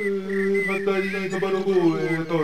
またいないそばの方へと。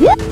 biết.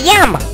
Yum!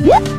Yeah.